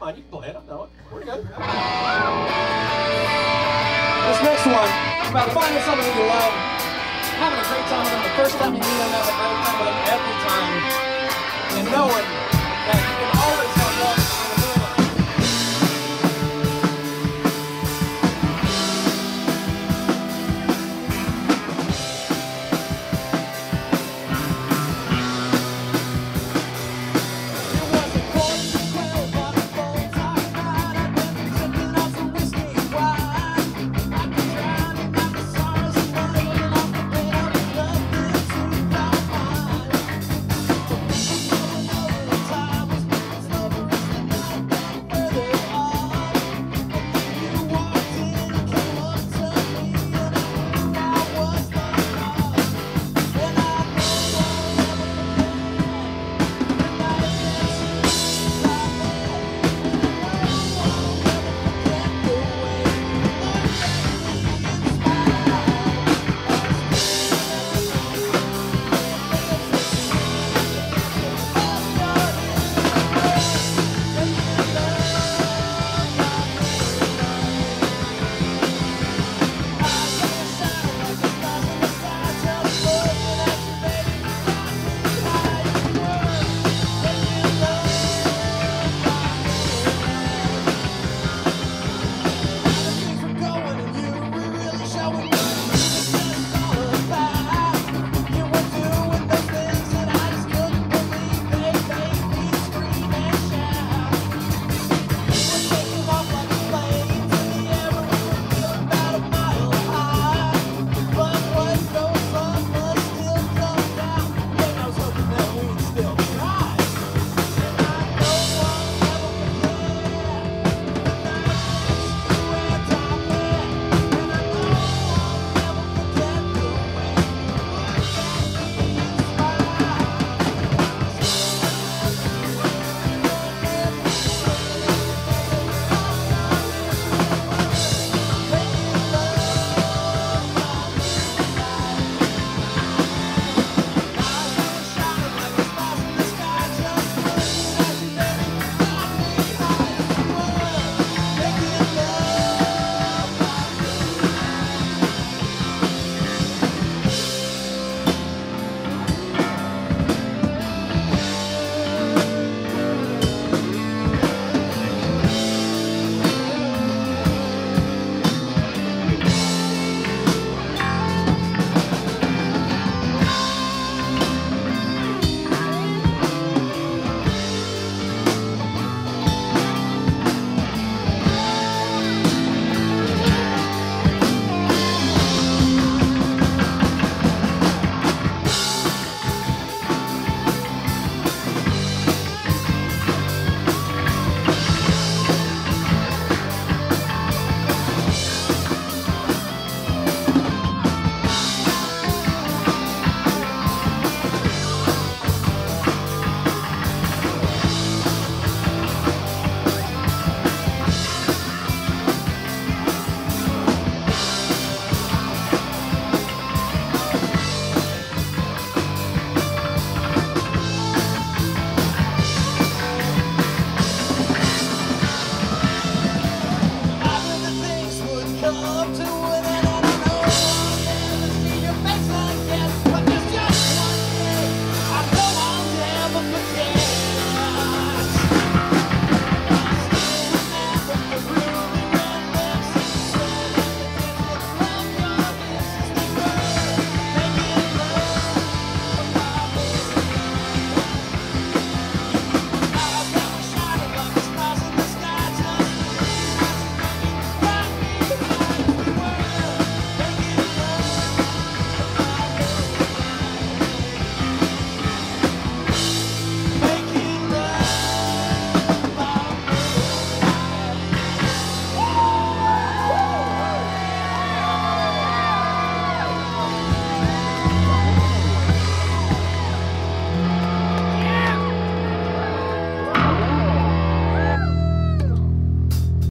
Come on, you can play it. I know it. We're good. This next one, about finding somebody you love, having a great time with them the first time you meet them, having a great time with them every time, and knowing that you can